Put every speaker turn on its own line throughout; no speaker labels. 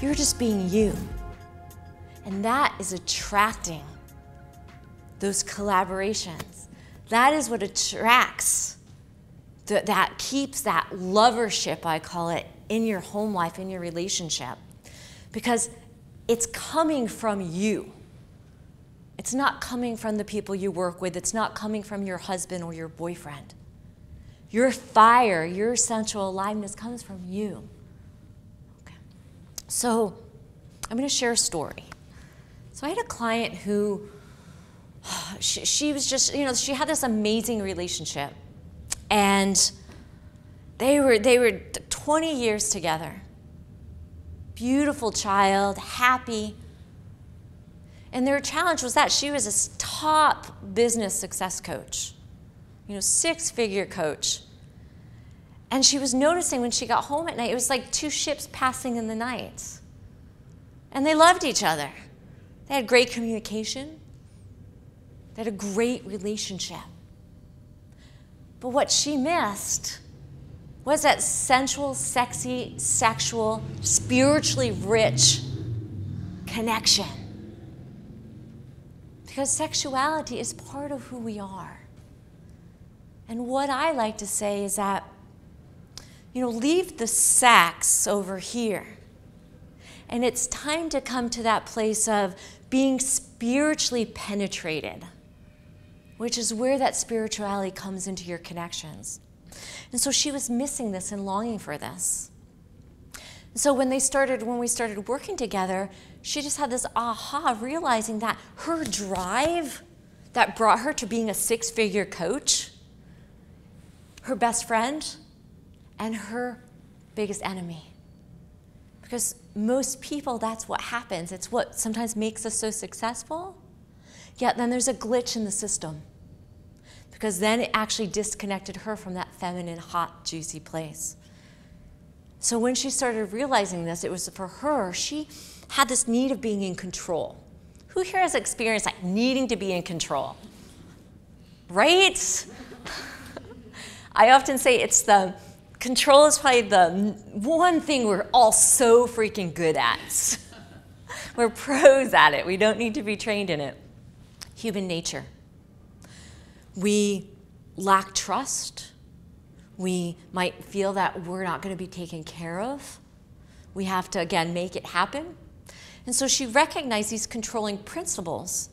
You're just being you. And that is attracting those collaborations. That is what attracts, the, that keeps that lovership, I call it, in your home life, in your relationship. Because it's coming from you. It's not coming from the people you work with, it's not coming from your husband or your boyfriend. Your fire, your sensual aliveness comes from you. So, I'm going to share a story. So, I had a client who, she, she was just, you know, she had this amazing relationship. And they were, they were 20 years together. Beautiful child, happy. And their challenge was that she was a top business success coach you know, six figure coach. And she was noticing when she got home at night, it was like two ships passing in the night. And they loved each other. They had great communication, they had a great relationship. But what she missed was that sensual, sexy, sexual, spiritually rich connection. Because sexuality is part of who we are. And what I like to say is that, you know, leave the sacks over here. And it's time to come to that place of being spiritually penetrated, which is where that spirituality comes into your connections. And so she was missing this and longing for this. So when they started, when we started working together, she just had this aha, realizing that her drive that brought her to being a six figure coach her best friend, and her biggest enemy. Because most people, that's what happens. It's what sometimes makes us so successful. Yet then there's a glitch in the system. Because then it actually disconnected her from that feminine, hot, juicy place. So when she started realizing this, it was for her, she had this need of being in control. Who here has experienced like needing to be in control? Right? I often say it's the control is probably the one thing we're all so freaking good at. we're pros at it. We don't need to be trained in it. Human nature. We lack trust. We might feel that we're not going to be taken care of. We have to, again, make it happen. And so she recognized these controlling principles.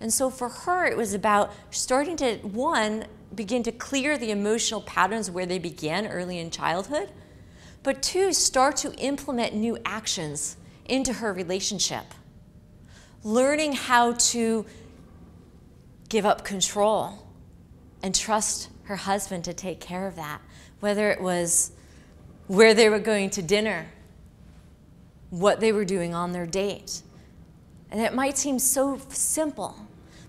And so for her, it was about starting to, one, begin to clear the emotional patterns where they began early in childhood, but two, start to implement new actions into her relationship. Learning how to give up control and trust her husband to take care of that, whether it was where they were going to dinner, what they were doing on their date. And it might seem so simple,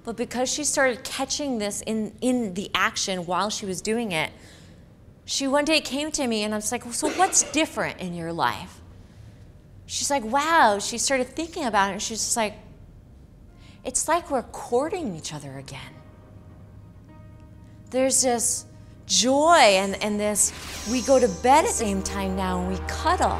but because she started catching this in, in the action while she was doing it, she one day came to me and I was like, So what's different in your life? She's like, Wow. She started thinking about it and she's just like, It's like we're courting each other again. There's this joy and, and this, we go to bed at the same time now and we cuddle